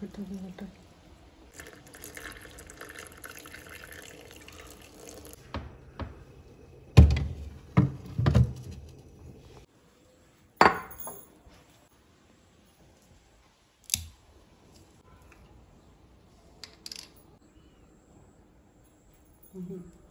готовы вот так. Мгм.